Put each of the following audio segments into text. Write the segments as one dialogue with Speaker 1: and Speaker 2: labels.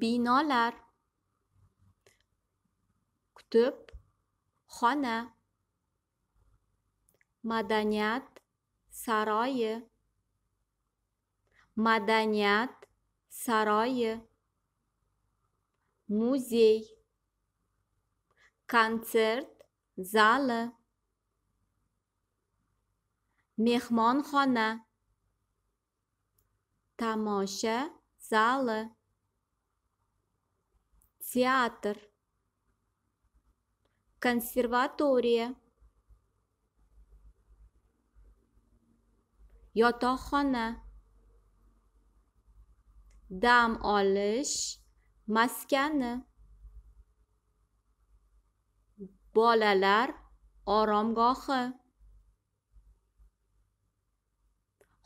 Speaker 1: binolar kutub xona madaniyat saroyi madaniyat saroyi muzey konsert zali mehmonxona tomosha zali. Театр, консерватория, yotoqxona dam olish maskani bolalar oromgohi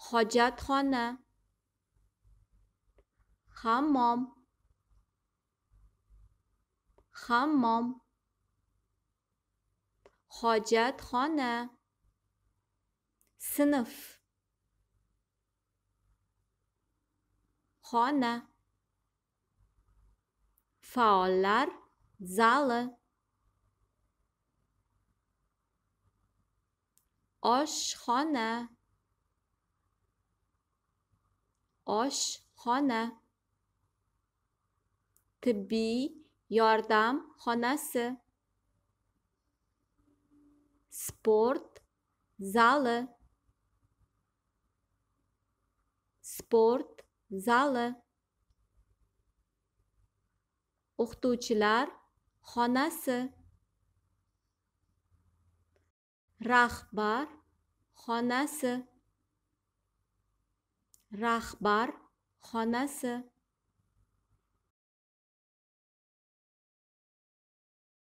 Speaker 1: hojatxona hammom. Hammom. Hojatxona. Sinf. Xona. Faollar zali. Oshxona. Oshxona. Tibbiy yordam xonasi. Sport zali. Sport zali. O'qituvchilar xonasi. Rahbar xonasi. Rahbar xonasi.